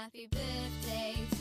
Happy birthday